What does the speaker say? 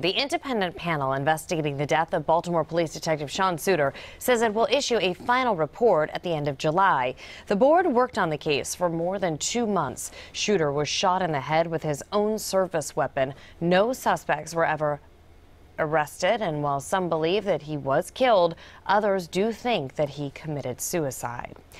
The independent panel investigating the death of Baltimore Police Detective Sean Suiter says it will issue a final report at the end of July. The board worked on the case for more than two months. Suiter was shot in the head with his own service weapon. No suspects were ever arrested, and while some believe that he was killed, others do think that he committed suicide.